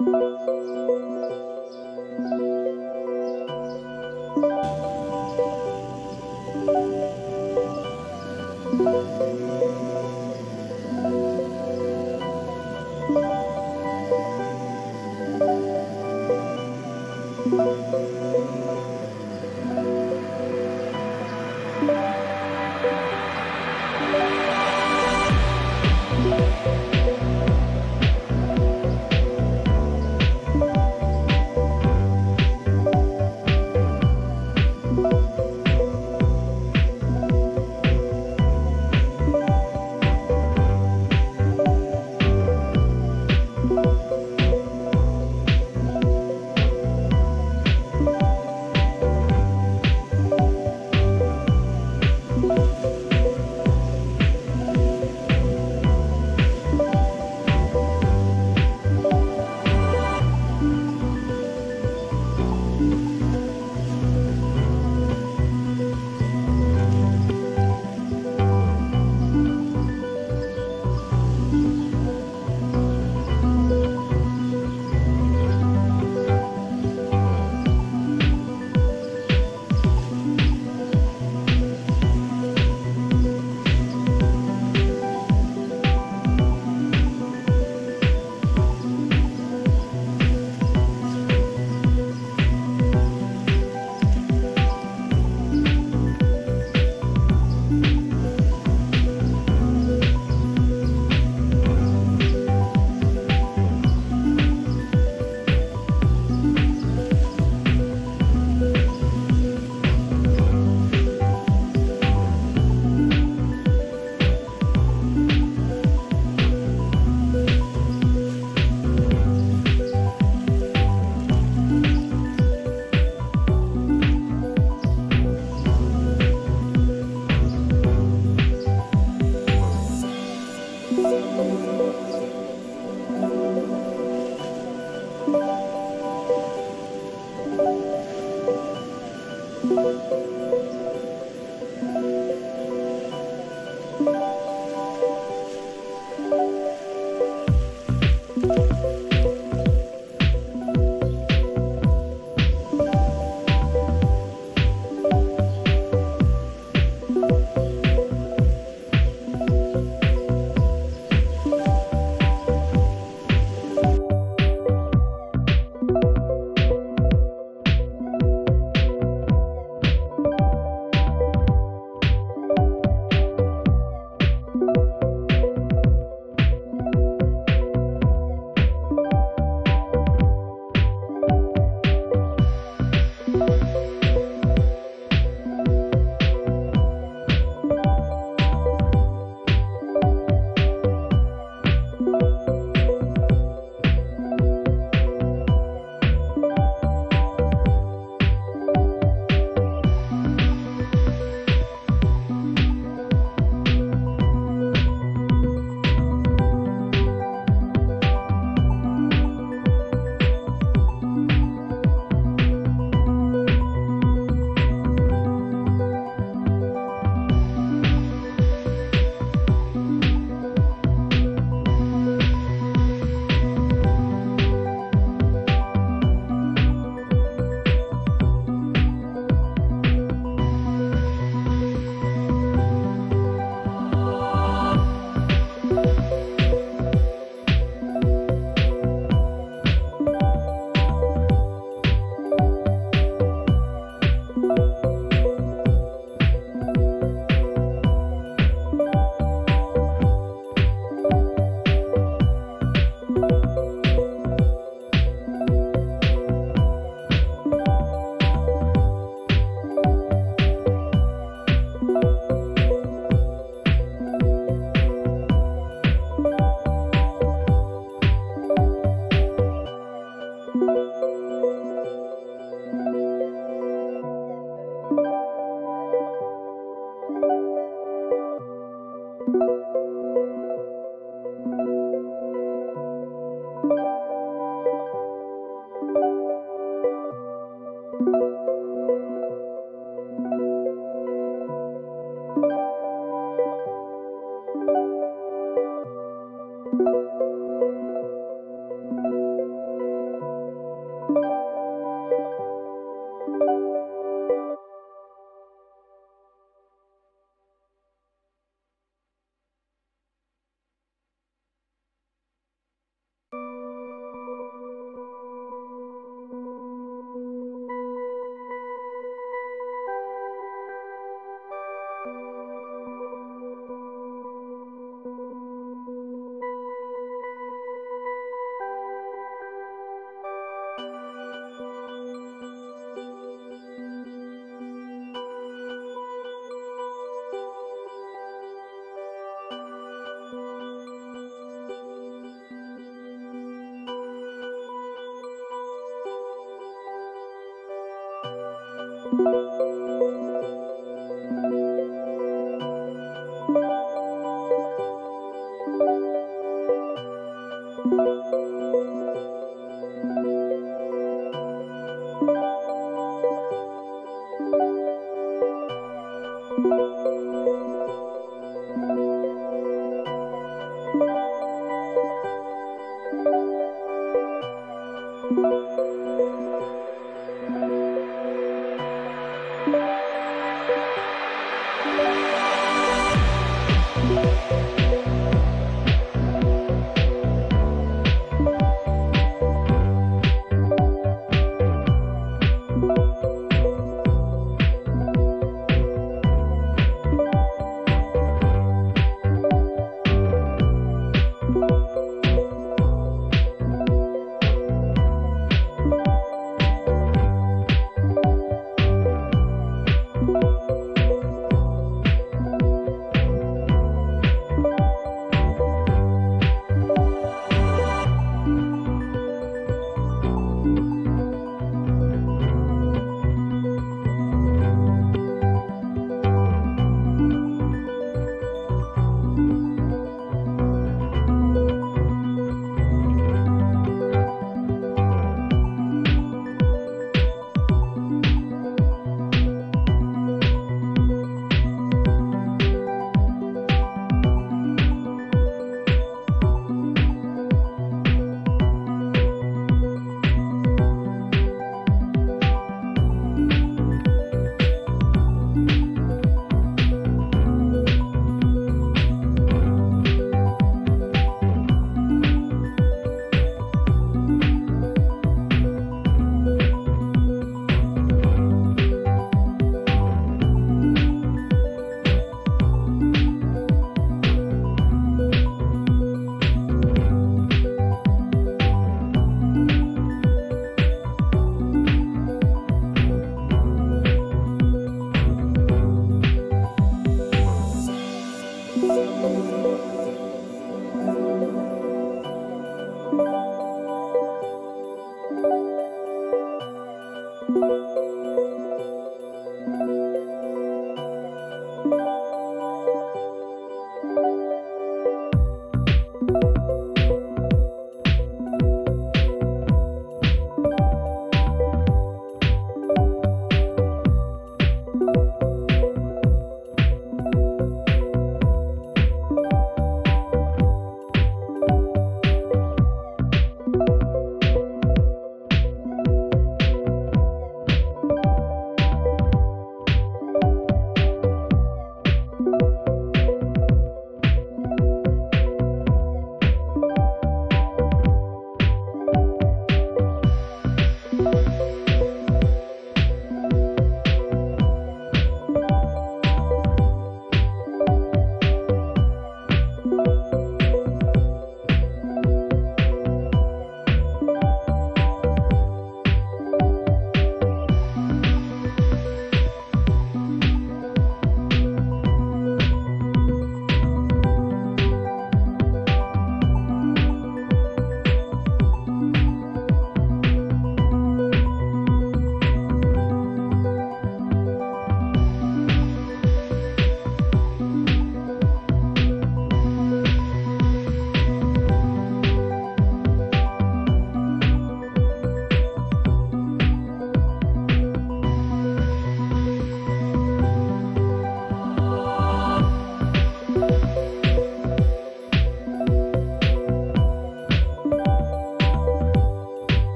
Música Música